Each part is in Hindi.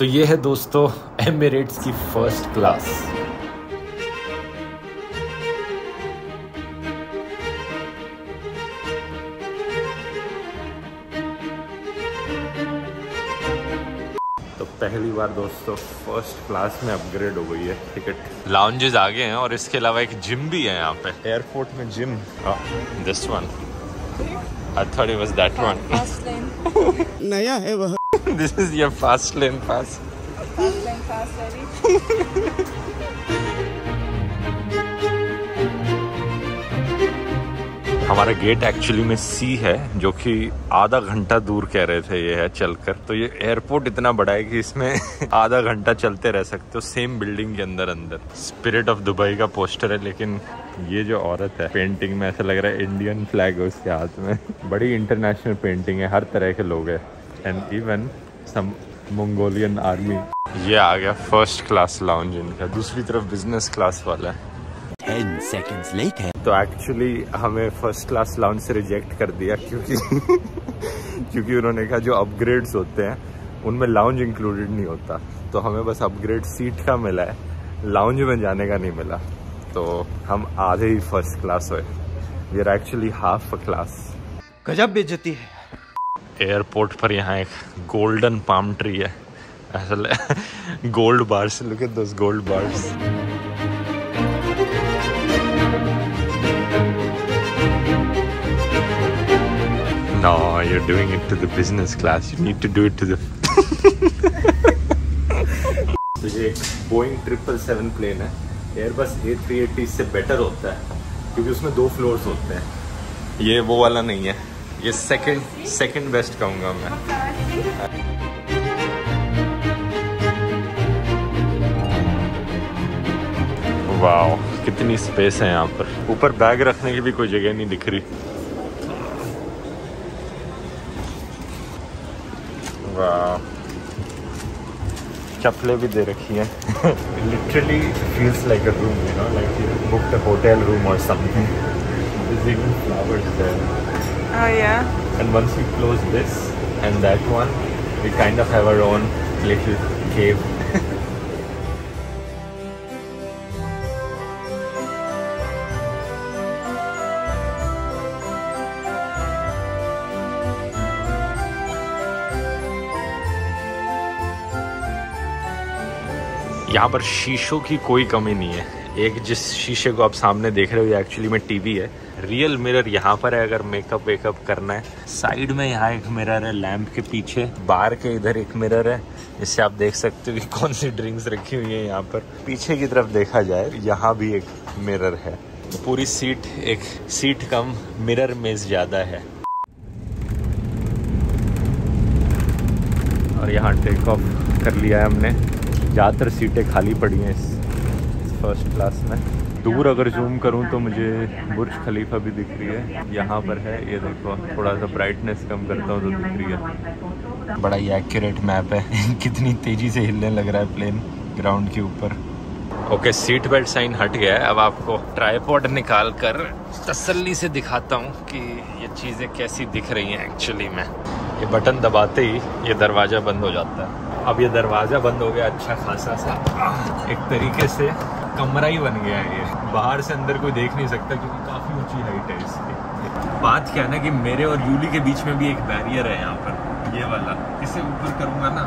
तो ये है दोस्तों एमिरेट्स की फ़र्स्ट क्लास तो पहली बार दोस्तों फ़र्स्ट क्लास में अपग्रेड हो गई है टिकट लाउंजेस आ गए हैं और इसके अलावा एक जिम भी है यहाँ पे। एयरपोर्ट में gym this one I thought it was that one नया है वह। This is your fast lane pass Fast lane, fast ready. हमारा गेट एक्चुअली में सी है जो कि आधा घंटा दूर कह रहे थे ये है चलकर। तो ये एयरपोर्ट इतना बड़ा है कि इसमें आधा घंटा चलते रह सकते हो सेम बिल्डिंग के अंदर अंदर। स्पिरिट ऑफ़ दुबई का पोस्टर है लेकिन ये जो औरत है पेंटिंग में ऐसा लग रहा है इंडियन फ्लैग है उसके हाथ में। बड़ी इंटरनेशनल पेंटिंग है हर तरह के लोग हैं। And even some Mongolian army ये आ गया फ़र्स्ट क्लास लाउंज इनका। दूसरी तरफ़ बिज़नेस क्लास वाला। है Ten seconds later. तो एक्चुअली हमें फ़र्स्ट क्लास लाउंज से रिजेक्ट कर दिया क्योंकि क्योंकि उन्होंने कहा जो अपग्रेड्स होते हैं उनमें लाउंज इंक्लूडेड नहीं होता। तो हमें बस अपग्रेड सीट का मिला है लाउंज में जाने का नहीं मिला। तो हम आधे ही फ़र्स्ट क्लास हुए। We are actually half a class गजब बेचती है। एयरपोर्ट पर यहाँ एक गोल्डन पाम ट्री है ऐसा gold bars look at those gold bars No, you're doing it to the business class. You need to do it to the. तो ये एक बोइंग ट्रिपल सेवन प्लेन है एयरबस ए थ्री एट्टी इससे बेटर होता है क्योंकि उसमें दो फ्लोर्स होते हैं ये वो वाला नहीं है ये सेकंड सेकंड बेस्ट कहूँगा मैं। वाह कितनी स्पेस है यहाँ पर। ऊपर बैग रखने की भी कोई जगह नहीं दिख रही। वाह चप्पलें भी दे रखी हैं। Literally feels like a room you know like you booked a hotel room और something there. Oh yeah. And once we close this and that one, we kind of have our own little cave. यहाँ पर शीशों की कोई कमी नहीं है एक जिस शीशे को आप सामने देख रहे हो एक्चुअली में टीवी है। रियल मिरर यहाँ पर है, अगर मेकअप वेकअप करना है। साइड में यहाँ एक मिरर है लैंप के पीछे। बाहर के इधर एक मिरर है। जिससे आप देख सकते हो कि कौन सी ड्रिंक्स रखी हुई है यहाँ पर। पीछे की तरफ़ देखा जाए, यहाँ भी एक मिरर है। पूरी सीट एक सीट कम मिरर मेज ज़्यादा है। और यहाँ टेक ऑफ़ कर लिया है हमने। ज़्यादातर सीटें खाली पड़ी हैं इस फ़र्स्ट क्लास में। दूर अगर जूम करूँ तो मुझे बुर्ज खलीफा भी दिख रही है। यहाँ पर है, ये देखो थोड़ा सा ब्राइटनेस कम करता हूँ तो दिख रही है। बड़ा ही एक्यूरेट मैप है। कितनी तेज़ी से हिलने लग रहा है प्लेन ग्राउंड के ऊपर। ओके सीट बेल्ट साइन हट गया है। अब आपको ट्राईपॉड निकाल कर तसल्ली से दिखाता हूँ कि ये चीज़ें कैसी दिख रही हैं एक्चुअली में। ये बटन दबाते ही ये दरवाज़ा बंद हो जाता है। अब ये दरवाज़ा बंद हो गया अच्छा खासा सा। एक तरीके से कमरा ही बन गया है ये। बाहर से अंदर कोई देख नहीं सकता क्योंकि काफ़ी ऊँची हाइट है इसकी। बात क्या है ना कि मेरे और यूली के बीच में भी एक बैरियर है यहाँ पर, ये वाला। इसे ऊपर करूँगा ना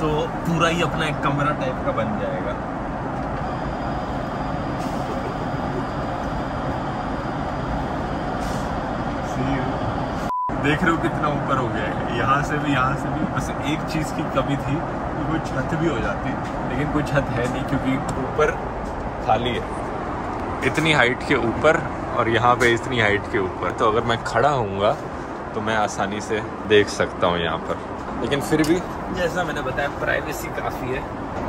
तो पूरा ही अपना एक कमरा टाइप का बन जाएगा। देख रहे हो कितना ऊपर हो गया है। यहाँ से भी, यहाँ से भी। बस एक चीज़ की कमी थी कि कोई छत भी हो जाती, लेकिन कोई छत है नहीं, क्योंकि ऊपर खाली है। इतनी हाइट के ऊपर और यहाँ पे इतनी हाइट के ऊपर। तो अगर मैं खड़ा होऊँगा तो मैं आसानी से देख सकता हूँ यहाँ पर। लेकिन फिर भी जैसा मैंने बताया प्राइवेसी काफ़ी है।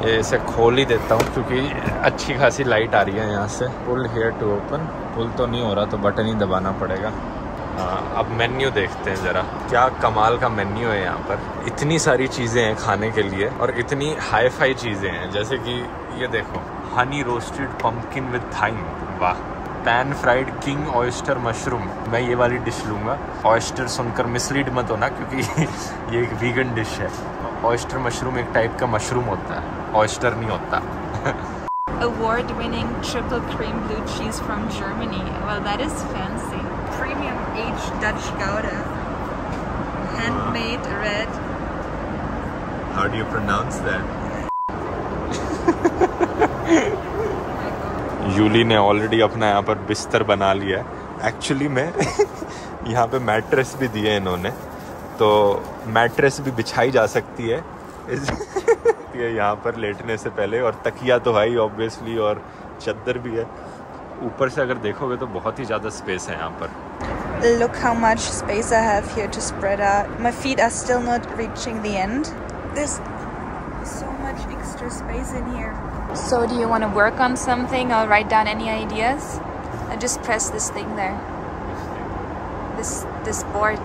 ये इसे खोल ही देता हूँ क्योंकि अच्छी खासी लाइट आ रही है यहाँ से। Pull here to open pull तो नहीं हो रहा तो बटन ही दबाना पड़ेगा। हाँ अब मेन्यू देखते हैं ज़रा। क्या कमाल का मेन्यू है यहाँ पर। इतनी सारी चीज़ें हैं खाने के लिए और इतनी हाई फाई चीज़ें हैं। जैसे कि ये देखो honey roasted pumpkin with thyme वाह। Pan fried king oyster mushroom मैं ये वाली डिश लूँगा। ऑयस्टर सुनकर मिसलीड मत होना क्योंकि ये एक वीगन डिश है। ऑयस्टर मशरूम एक टाइप का मशरूम होता है। ऑयस्टर नहीं होता। Award winning triple cream blue cheese from Germany. Well, that is fancy. Dutch Gouda. Handmade red. How do you pronounce that? यूली ने ऑलरेडी अपना यहाँ पर बिस्तर बना लिया है एक्चुअली में यहाँ पे मैट्रेस भी दिए इन्होंने तो मैट्रेस भी बिछाई जा सकती है इस यहाँ पर लेटने से पहले और तकिया तो है ही ऑब्वियसली और चद्दर भी है ऊपर से अगर देखोगे तो बहुत ही ज़्यादा स्पेस है यहाँ पर Look how much space I have here to spread out. My feet are still not reaching the end. There's so much extra space in here. So, do you want to work on something or write down any ideas? I just press this thing there. This this board.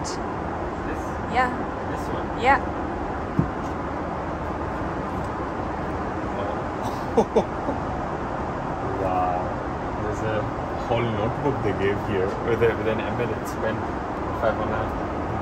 Yeah, This one? yeah. Wow. Oh. Whole notebook they gave here with, a, with an eminence pen. If I wanna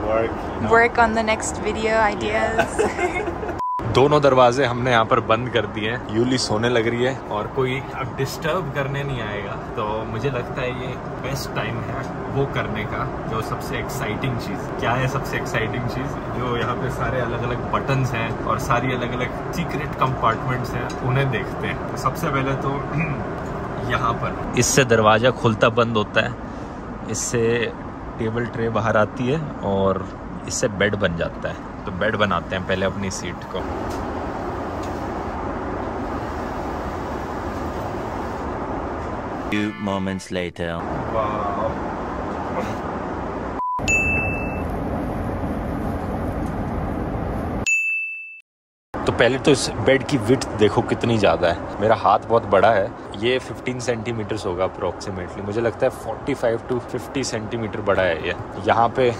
work, you know. Work on the next video ideas. Yeah. दोनों दरवाजे हमने यहाँ पर बंद कर दिए हैं यूली सोने लग रही है और कोई अब डिस्टर्ब करने नहीं आएगा तो मुझे लगता है ये बेस्ट टाइम है वो करने का जो सबसे एक्साइटिंग चीज़ क्या है सबसे एक्साइटिंग चीज़ जो यहाँ पे सारे अलग अलग बटन्स हैं और सारी अलग अलग सीक्रेट कंपार्टमेंट्स हैं उन्हें देखते हैं तो सबसे पहले तो यहाँ पर। इससे दरवाज़ा खुलता बंद होता है। इससे टेबल ट्रे बाहर आती है और इससे बेड बन जाता है। तो बेड बनाते हैं पहले अपनी सीट को। Few moments later. तो पहले तो इस बेड की विथ देखो कितनी ज़्यादा है। मेरा हाथ बहुत बड़ा है। ये 15 सेंटीमीटर्स होगा अप्रोक्सीमेटली मुझे लगता है 45 टू 50 सेंटीमीटर बड़ा है ये। यहाँ पे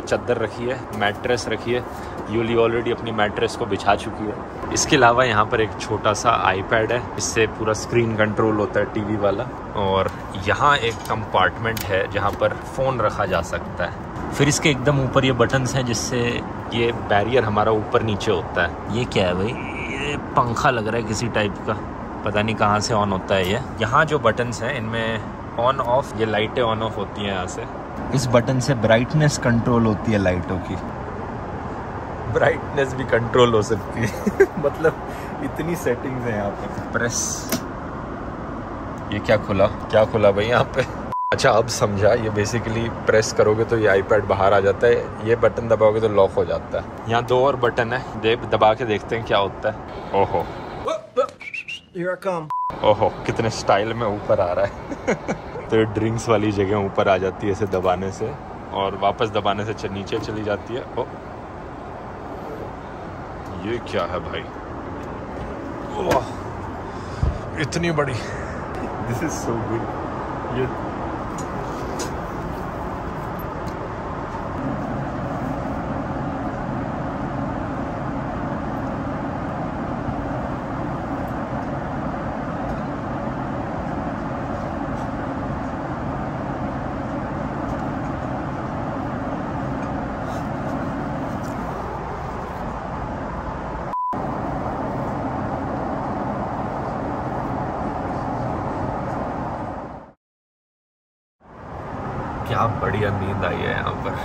चद्दर रखी है मैट्रेस रखी है। यूली ऑलरेडी अपनी मैट्रेस को बिछा चुकी है। इसके अलावा यहाँ पर एक छोटा सा आईपैड है। इससे पूरा स्क्रीन कंट्रोल होता है टीवी वाला। और यहाँ एक कंपार्टमेंट है जहाँ पर फ़ोन रखा जा सकता है। फिर इसके एकदम ऊपर ये बटन्स हैं जिससे ये बैरियर हमारा ऊपर नीचे होता है। ये क्या है भाई? ये पंखा लग रहा है किसी टाइप का। पता नहीं कहाँ से ऑन होता है ये। यहाँ जो बटन्स हैं इनमें ऑन ऑफ़ ये लाइटें ऑन ऑफ़ होती हैं यहाँ से। इस बटन से ब्राइटनेस कंट्रोल होती है लाइटों की। ब्राइटनेस भी कंट्रोल हो सकती है। मतलब इतनी सेटिंग्स हैं यहाँ पे। प्रेस ये क्या खुला? क्या खुला भाई यहाँ पे? अच्छा अब समझा। ये बेसिकली प्रेस करोगे तो ये आईपैड बाहर आ जाता है। ये बटन दबाओगे तो लॉक हो जाता है। यहाँ दो और बटन है। दे दबा के देखते हैं क्या होता है। ओहो। Here I come. ओहो कितने स्टाइल में ऊपर आ रहा है। तो ये ड्रिंक्स वाली जगह ऊपर आ जाती है इसे दबाने से। और वापस दबाने से नीचे चली जाती है। ओ। ये क्या है भाई? ओह इतनी बड़ी। दिस इज़ सो गुड ये क्या बढ़िया नींद आई है यहाँ पर।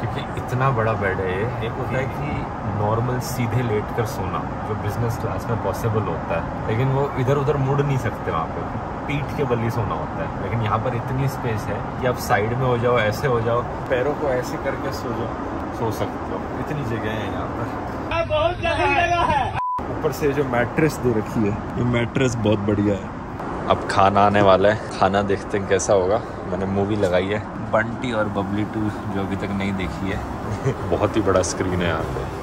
क्योंकि इतना बड़ा बेड है ये। एक होता है कि नॉर्मल सीधे लेट कर सोना जो बिज़नेस क्लास में पॉसिबल होता है। लेकिन वो इधर उधर मुड़ नहीं सकते वहाँ पे। पीठ के बल ही सोना होता है। लेकिन यहाँ पर इतनी स्पेस है कि आप साइड में हो जाओ ऐसे हो जाओ पैरों को ऐसे करके सो जाओ सो सकते हो। इतनी जगह है यहाँ पर। ऊपर से जो मैट्रेस दे रखी है ये मैट्रेस बहुत बढ़िया है। अब खाना आने वाला है। खाना देखते हैं कैसा होगा। मैंने मूवी लगाई है। बंटी और बबली टू जो अभी तक नहीं देखी है। बहुत ही बड़ा स्क्रीन है यहाँ पे।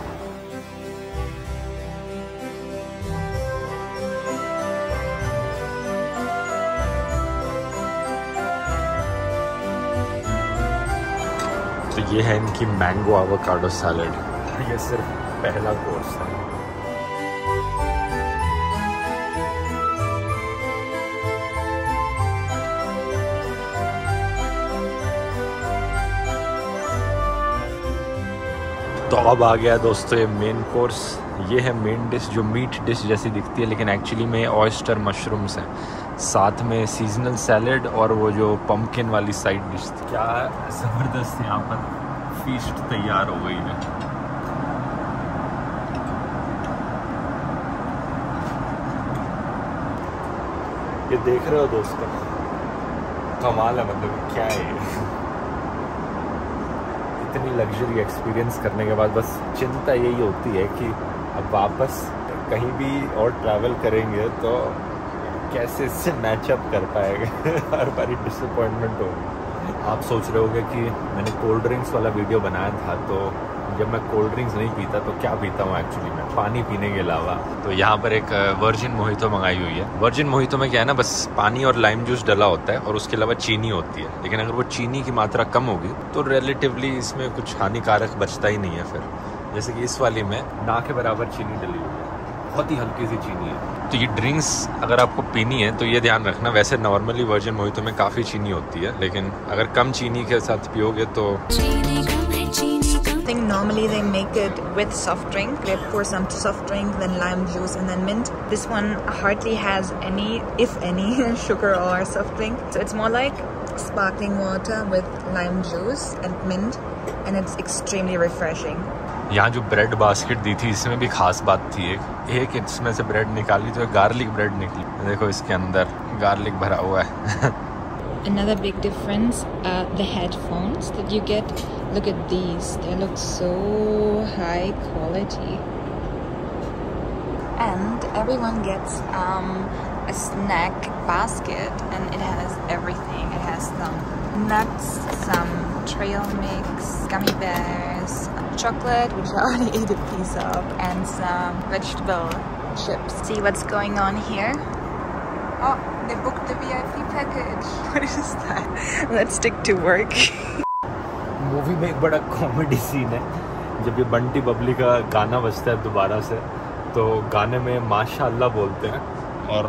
तो ये है इनकी मैंगो आवोकाडो सैलड ये सिर्फ़ पहला कोर्स है तो अब आ गया दोस्तों ये मेन कोर्स ये है मेन डिश जो मीट डिश जैसी दिखती है लेकिन एक्चुअली में ऑयस्टर मशरूम्स हैं। साथ में सीजनल सैलड और वो जो पम्पकिन वाली साइड डिश थी। क्या ज़बरदस्त यहाँ पर फीस्ट तैयार हो गई है। ये देख रहे हो दोस्तों? कमाल है मतलब क्या है इतनी लग्जरी एक्सपीरियंस करने के बाद बस चिंता यही होती है कि अब वापस कहीं भी और ट्रैवल करेंगे तो कैसे इससे मैचअप कर पाएगा? हर बारी डिसअपॉइंटमेंट होगी। आप सोच रहे होगे कि मैंने कोल्ड ड्रिंक्स वाला वीडियो बनाया था तो जब मैं कोल्ड ड्रिंक्स नहीं पीता तो क्या पीता हूँ एक्चुअली मैं पानी पीने के अलावा। तो यहाँ पर एक वर्जिन मोहितो मंगाई हुई है। वर्जिन मोहितो में क्या है ना, बस पानी और लाइम जूस डला होता है और उसके अलावा चीनी होती है। लेकिन अगर वो चीनी की मात्रा कम होगी तो रिलेटिवली इसमें कुछ हानिकारक बचता ही नहीं है फिर। जैसे कि इस वाली में ना के बराबर चीनी डली हुई है। बहुत ही हल्की सी चीनी है। तो ये ड्रिंक्स अगर आपको पीनी है तो ये ध्यान रखना। वैसे नॉर्मली वर्जिन मोहितो में काफ़ी चीनी होती है, लेकिन अगर कम चीनी के साथ पियोगे तो I think normally they make it with soft drink. They pour some soft drink, then lime juice, and then mint. This one hardly has any, if any, sugar or soft drink. So it's more like sparkling water with lime juice and mint, and it's extremely refreshing. यहाँ जो ब्रेड बास्केट दी थी इसमें भी खास बात थी एक एक इसमें से ब्रेड निकाली तो गार्लिक ब्रेड निकली देखो इसके अंदर गार्लिक भरा हुआ है Another big difference the headphones that you get. Look at these, they look so high quality. And everyone gets um, a snack basket, and it has everything. It has some nuts, some trail mix, gummy bears, chocolate, which I already ate a piece of, and some vegetable chips. See what's going on here? Oh, they booked the VIP package. What is that? Let's stick to work. Movie में एक बड़ा कॉमेडी सीन है जब ये बंटी बबली का गाना बजता है दोबारा से तो गाने में माशाल्लाह बोलते हैं और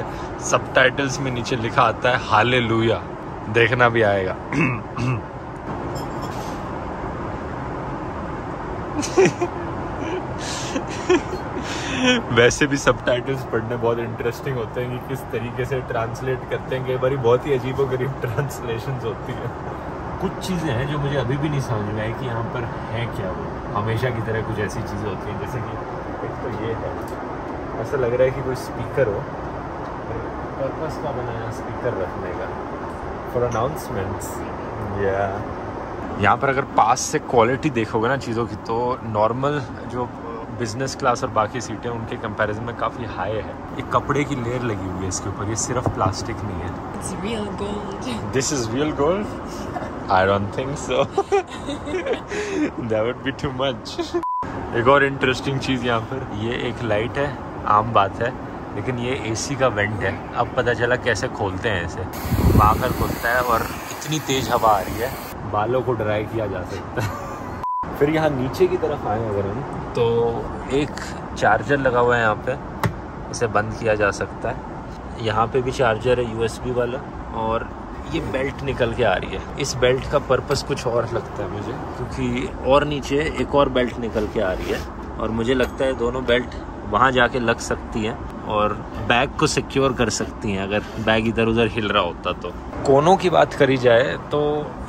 सब टाइटल्स में नीचे लिखा आता है हाले देखना भी आएगा वैसे भी सब टाइटल्स पढ़ने बहुत इंटरेस्टिंग होते हैं कि किस तरीके से ट्रांसलेट करते हैं कई बार बहुत ही अजीब गरीब ट्रांसलेशन होती है। कुछ चीज़ें हैं जो मुझे अभी भी नहीं समझ में आई कि यहाँ पर है क्या वो। हमेशा की तरह कुछ ऐसी चीज़ें होती हैं जैसे कि एक तो ये है। ऐसा लग रहा है कि कोई स्पीकर हो। पर्पस का बनाया स्पीकर रखने का फॉर अनाउंसमेंट्स या यहाँ पर अगर पास से क्वालिटी देखोगे ना चीज़ों की तो नॉर्मल जो बिज़नेस क्लास और बाकी सीटें उनके कंपैरिजन में काफ़ी हाई है। एक कपड़े की लेयर लगी हुई है इसके ऊपर ये सिर्फ़ प्लास्टिक नहीं है। This is real gold I don't think so that would be too much एक और इंटरेस्टिंग चीज़ यहाँ पर ये एक लाइट है आम बात है लेकिन ये एसी का वेंट है। अब पता चला कैसे खोलते हैं इसे। वहाँ कर खुलता है और इतनी तेज़ हवा आ रही है बालों को ड्राई किया जा सकता है। फिर यहाँ नीचे की तरफ़ आए अगर हम तो एक चार्जर लगा हुआ है यहाँ पे, इसे बंद किया जा सकता है। यहाँ पे भी चार्जर है यूएसबी वाला, और ये बेल्ट निकल के आ रही है। इस बेल्ट का पर्पस कुछ और लगता है मुझे, क्योंकि और नीचे एक और बेल्ट निकल के आ रही है, और मुझे लगता है दोनों बेल्ट वहाँ जाके लग सकती हैं, और बैग को सिक्योर कर सकती हैं, अगर बैग इधर उधर हिल रहा होता तो। कोनों की बात करी जाए तो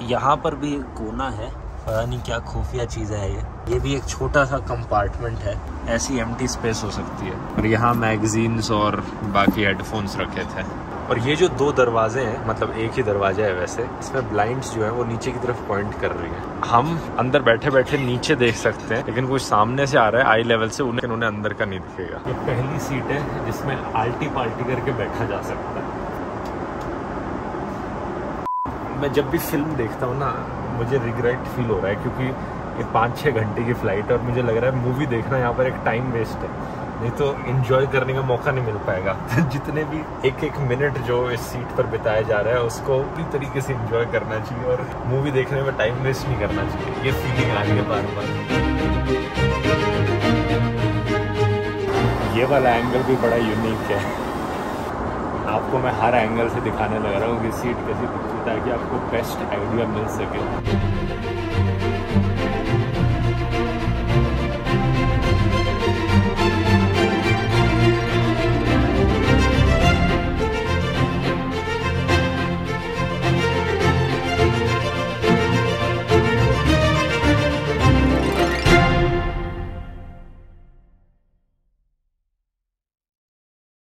यहाँ पर भी एक कोना है पता नहीं क्या खुफिया चीज़ है ये। ये भी एक छोटा सा कंपार्टमेंट है। ऐसी एम स्पेस हो सकती है। और यहाँ मैगजीन्स और बाकी हेडफोन्स रखे थे। और ये जो दो दरवाजे हैं मतलब एक ही दरवाज़ा है वैसे, इसमें ब्लाइंड्स जो है, वो नीचे की तरफ़ पॉइंट कर रही है। हम अंदर बैठे बैठे नीचे देख सकते हैं, लेकिन कुछ सामने से आ रहा है आई लेवल से उन्हें उन्हें अंदर का नहीं दिखेगा। ये पहली सीट है, जिसमें आल्टी पाल्टी करके बैठा जा सकता है। मैं जब भी फ़िल्म देखता हूँ ना मुझे रिग्रेट फील हो रहा है क्योंकि ये पाँच छः घंटे की फ़्लाइट और मुझे लग रहा है मूवी देखना यहाँ पर एक टाइम वेस्ट है। नहीं तो इन्जॉय करने का मौका नहीं मिल पाएगा। जितने भी एक एक मिनट जो इस सीट पर बिताया जा रहा है, उसको पूरी तरीके से इन्जॉय करना चाहिए और मूवी देखने में टाइम वेस्ट नहीं करना चाहिए। ये फीलिंग आ रही है बार बार ये वाला एंगल भी बड़ा यूनिक है। आपको मैं हर एंगल से दिखाने लग रहा हूँ कि सीट कैसी दिखती ताकि आपको बेस्ट आइडिया मिल सके।